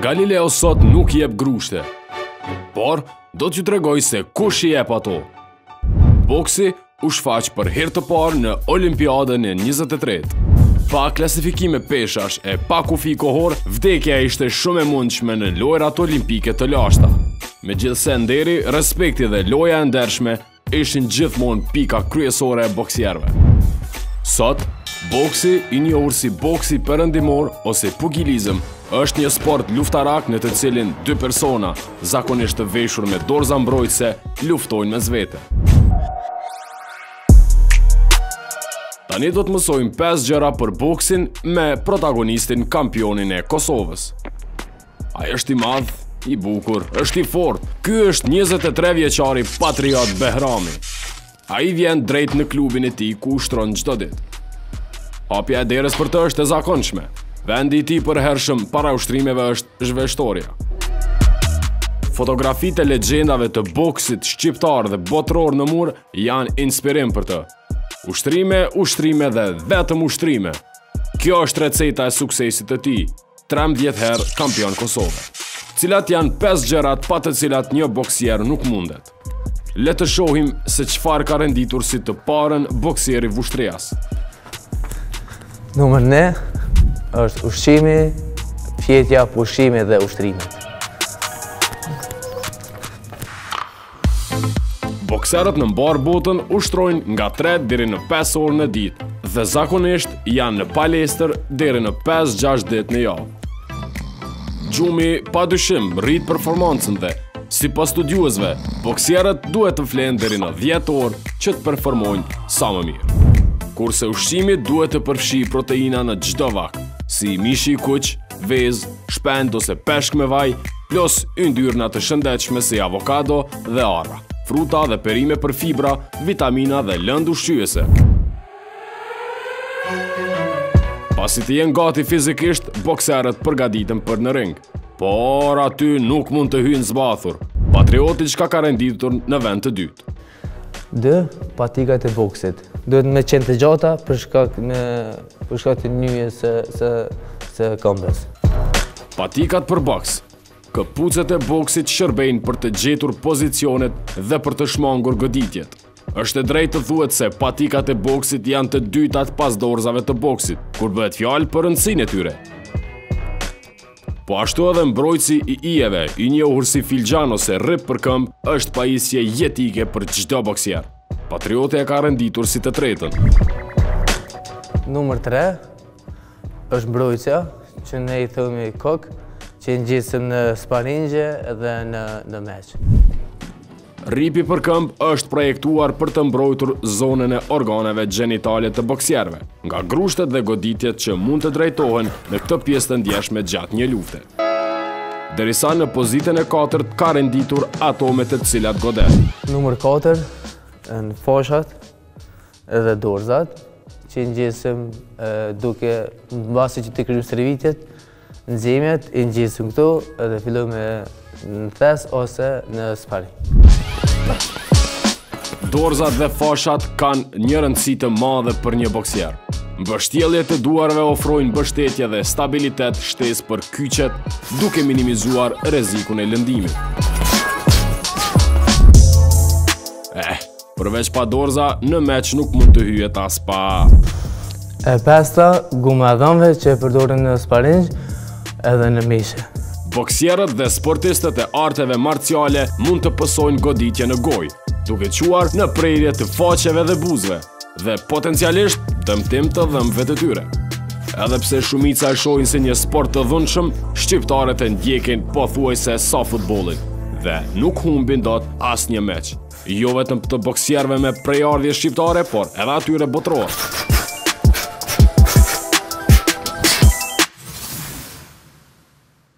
Galileo sot nuk jep grushte, por do t'ju tregoj se kush i jep ato. Boksi u shfaq për herë të parë në Olimpiadën e 23-të. Pa klasifikime peshash e pa kufi kohor, vdekja ishte shumë e mundshme në lojrat olimpike të lashta. Megjithëse nderi, respekti dhe loja e ndershme ishin gjithmonë pika kryesore e boksierëve. Sot, boksi i njohur si boksi perëndimor ose pugilizëm është një sport luftarak në të cilin dy persona, zakonisht të veshur me dorza mbrojtëse, luftojnë mes vete. Tani do të mësojmë 5 gjëra për boksin me protagonistin kampionin e Kosovës. Ai është i madh, i bukur, është i fort. Ky është 23 vjeçari Patriot Behrami. Ai vjen drejt në klubin e tij ku ushtron çdo ditë. Hapja e derës për të është e zakonshme. Vendi i tij i përhershëm para ushtrimeve është zhveshtorja. Fotografitë e legjendave të boksit shqiptar dhe botëror në mur janë inspirim për të. Ushtrime, ushtrime dhe vetëm ushtrime. Kjo është receta e suksesit të tij. 13 herë kampion Kosove. Cilat janë 5 gjërat pa të cilat një boksier nuk mundet? Le të shohim se çfarë ka renditur si të parën boksieri vushtrrias. Numër 1 është ushqimi, fjetja, pushimi dhe ushtrimi. Bokserët në mbarë botën ushtrojnë nga 3 deri në 5 orë në ditë dhe zakonisht janë në palestër deri në 5-6 ditë në javë. Gjumi pa dyshim rrit performancën dhe, sipas studiuesve, boksierët duhet të flenë deri në 10 orë që të performojnë sa më mirë. Kurse ushqimi duhet të përfshijë proteina në çdo vakt, si mishi i kuq, vezë, shpendë ose peshk me vaj, plus yndyrna të shëndetshme si avokado dhe arra, fruta dhe perime për fibra, vitamina dhe lëndë ushqyese. Pasi të jenë gati fizikisht, bokserët përgaditen për në ring. Por aty nuk mund të hyjnë zbathur. Patrioti çka ka renditur në vend të dytë. Dy, patikat e boksit. Duhet me qenë të gjata për shkak të nyjës së këmbës. Patikat për boks. Këpucët e boksit shërbejnë për të gjetur pozicionet dhe për të shmangur goditjet. Është e drejtë të thuhet se patikat e boksit janë të dytat pas dorëzave të boksit, kur bëhet fjalë për rëndësinë e tyre. Po ashtu edhe mbrojtësi i ijeve, i njohur si filxhan ose rrip për këmbë, është pajisje jetike për çdo boksier. Patrioti e ka renditur si të tretën. Numër 3, është mbrojtësja, që ne i thomi kokë, që i ngjisim në sparingje dhe në meç. Rripi për këmbë është projektuar për të mbrojtur zonën e organeve gjenitale të boksierëve, nga grushtet dhe goditjet që mund të drejtohen në këtë pjesë të ndjeshme gjatë një lufte. Derisa në pozitën e 4 ka renditur ato me të cilat godet. Numër 4 janë fashat dhe dorzat, që i ngjisim duke mbasi që t'i kryjmë stërvitjet, Nxemjet i ngjisim këtu dhe fillojmë në thes ose në sparing. Dorzat dhe fashat kanë një rëndësi të madhe për një boksier. Mbështjelljet e duarve ofrojnë mbështetje dhe stabilitet shtesë për kyçet, duke minimizuar rrezikun e lëndimit. Eh, Përveç pa dorza, në meç nuk mund të hyhet aspak. E pesta, guma e dhëmbëve që e përdorim në sparing edhe në meçe. Boksierët dhe sportistët e arteve marciale mund të pësojnë goditje në gojë, duke çuar në prerje të faqeve dhe buzëve, dhe potencialisht dëmtim të dhëmbëve të tyre. Edhe pse shumica e shohin si një sport të dhunshëm, shqiptarët e ndjekin pothuajse sa futbollin, dhe nuk humbin dot asnjë meç. Jo vetëm të boksierëve me prejardhje shqiptare, por edhe atyre botërorë.